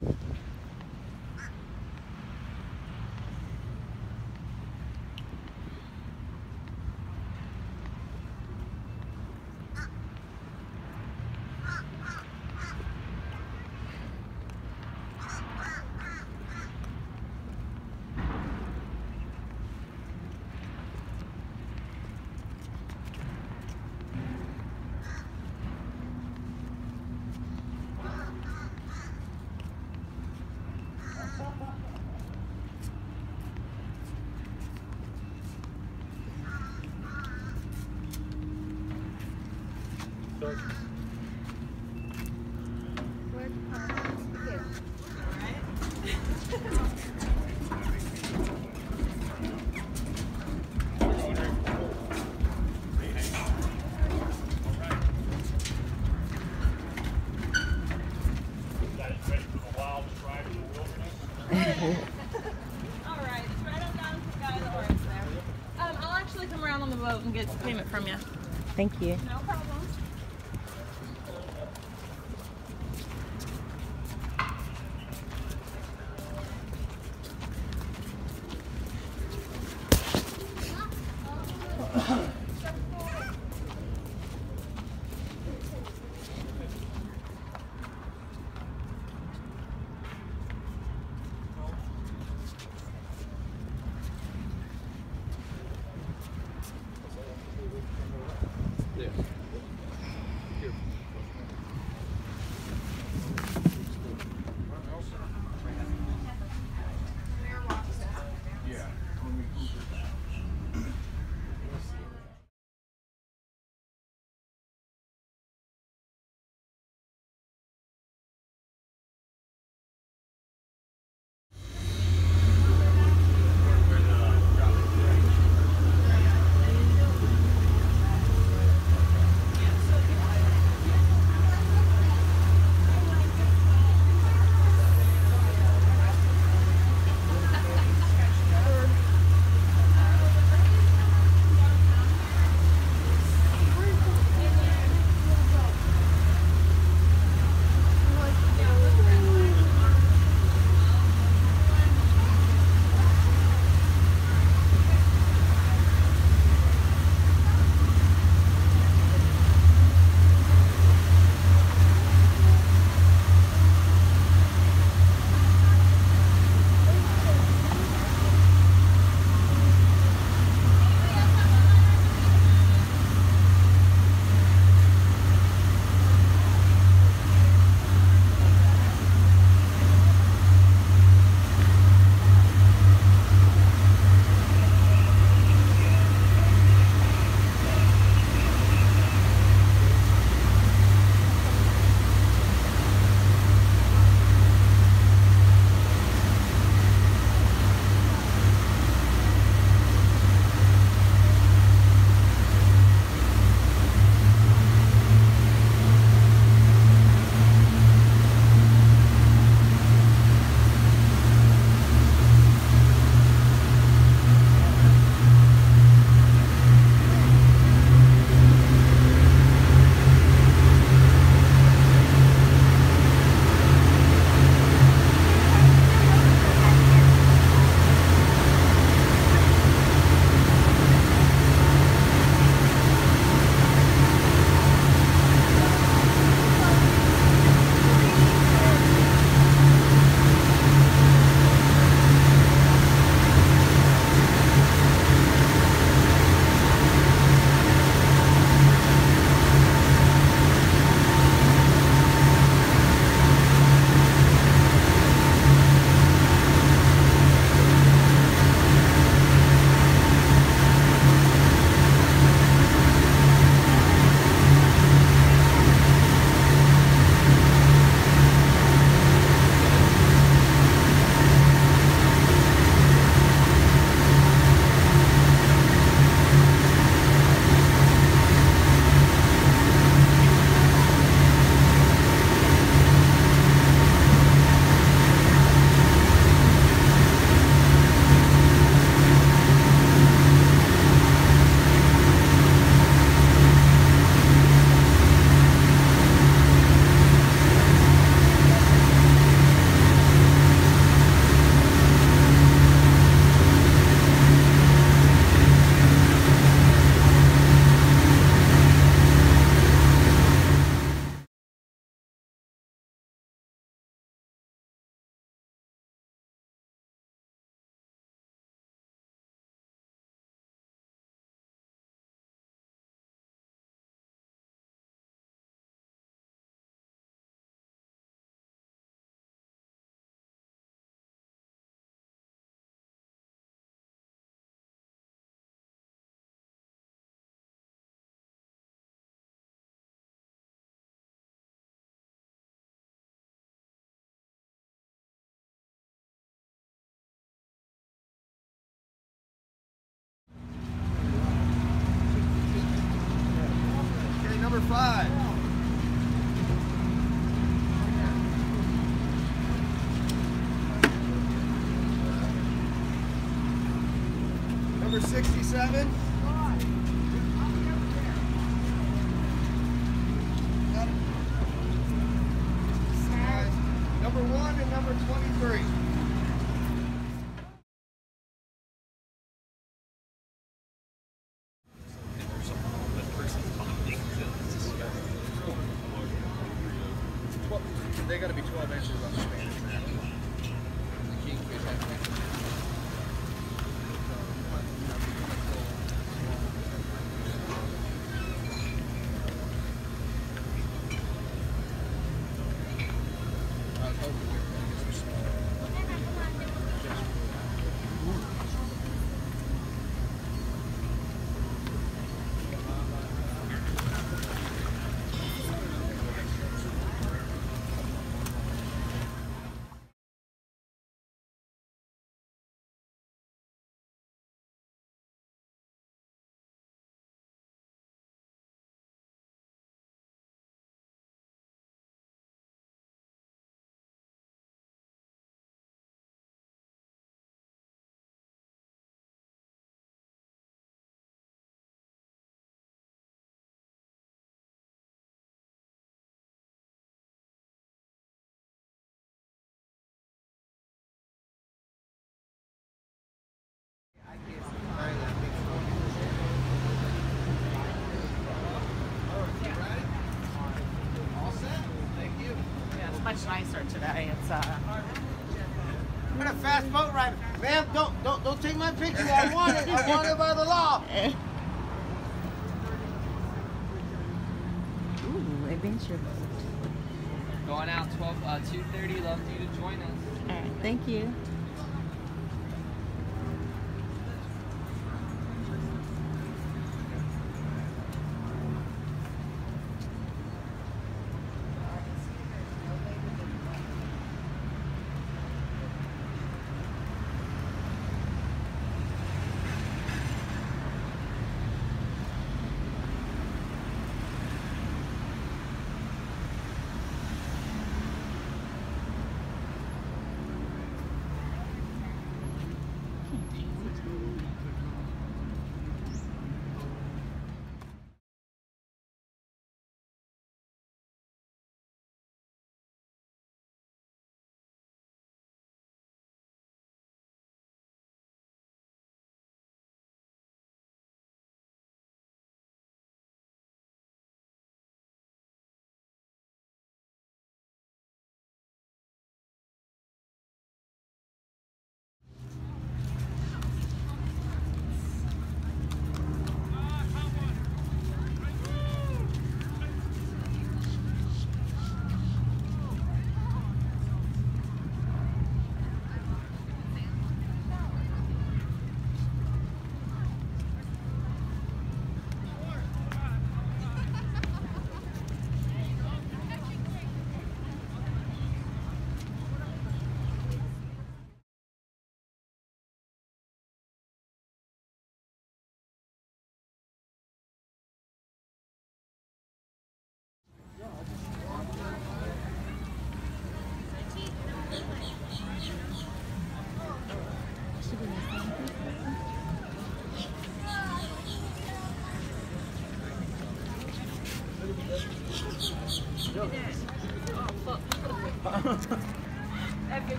you All right, it's right up down to the guy that works there. Um, I'll actually come around on the boat and get payment from you. Thank you. No problem. number 67. Number one and number 23. picture. I want it. I want it by the law. Ooh, adventure boat. Going out 12, uh, 2.30. Love you to join us. All right. Thank you.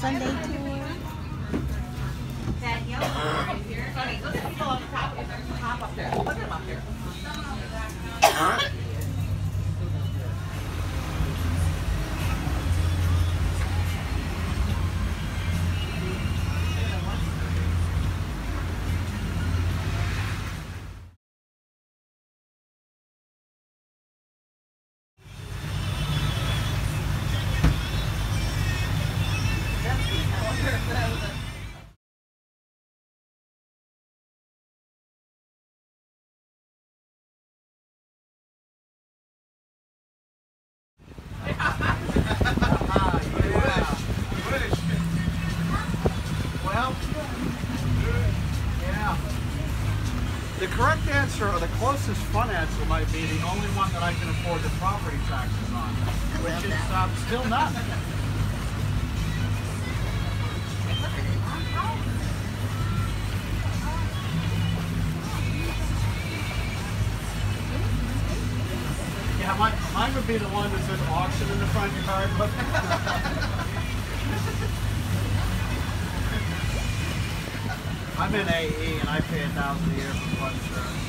Sunday The correct answer, or the closest fun answer, might be the only one that I can afford the property taxes on, which is uh, still nothing. Yeah, mine, mine would be the one that says auction in the front yard, I'm in AE and I pay a thousand a year for flood insurance.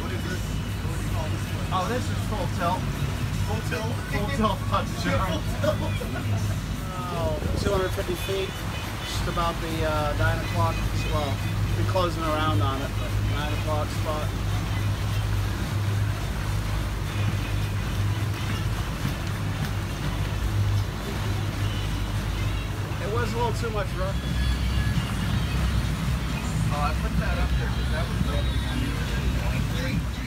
What is this? What do you call this one? Oh, this is full tilt. Full tilt? Full tilt flood insurance. Oh, 250 feet, just about the uh, 9 o'clock, as well, be closing around on it, but 9 o'clock spot. It was a little too much rough. Put that up there because that was ready.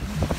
Of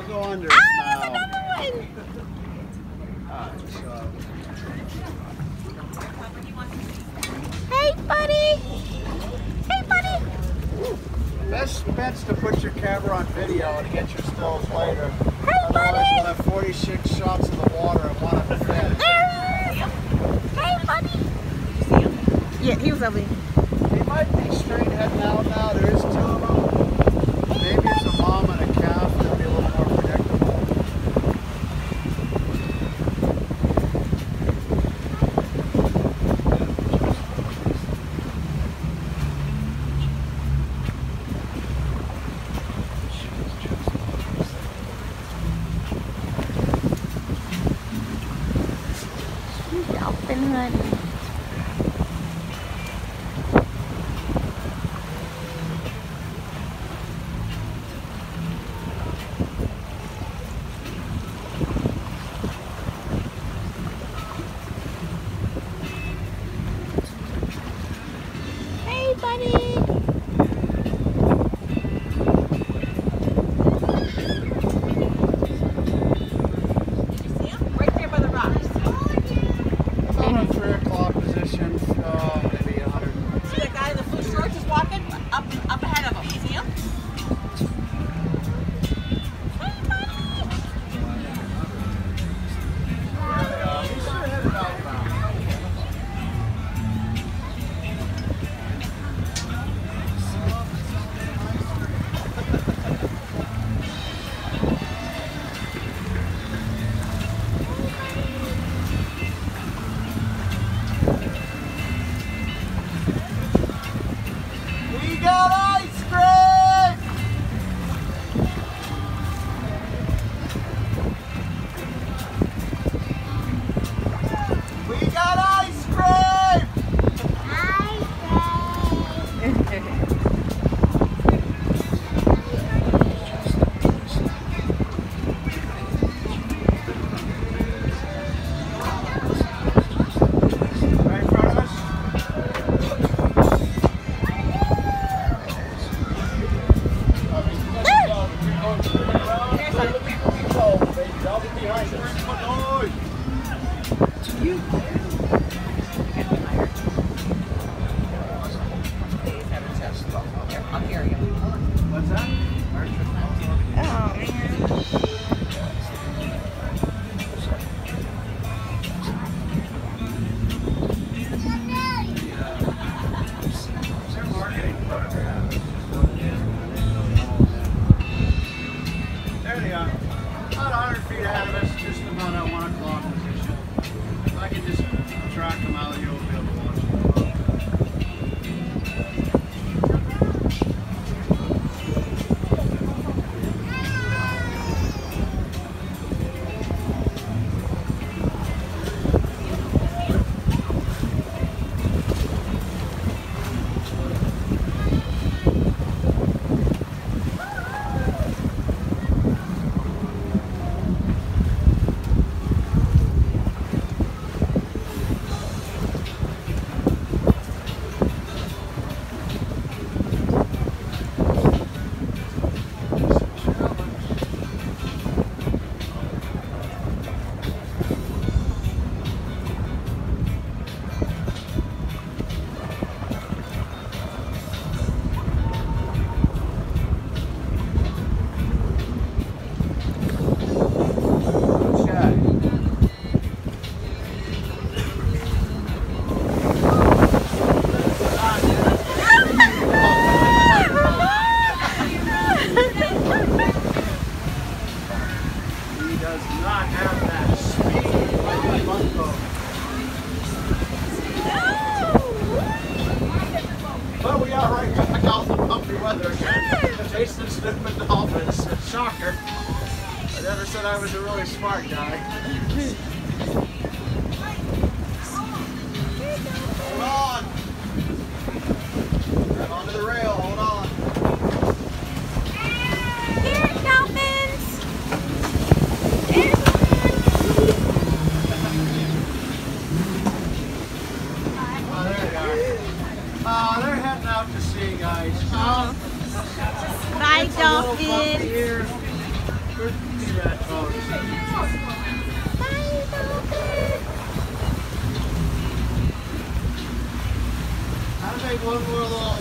I'll go under. Ah, there's another one! So. Hey, buddy! Hey, buddy! Best bet's to put your camera on video and get your stills later. Hey, Otherwise, buddy! we'll have 46 shots in the water and one of the fish. Hey, buddy! Did you see him? Yeah, he was over. He might be straight heading out now. There is us just about at one o'clock position. If I can just track them out, you'll be able to I make one more little attempt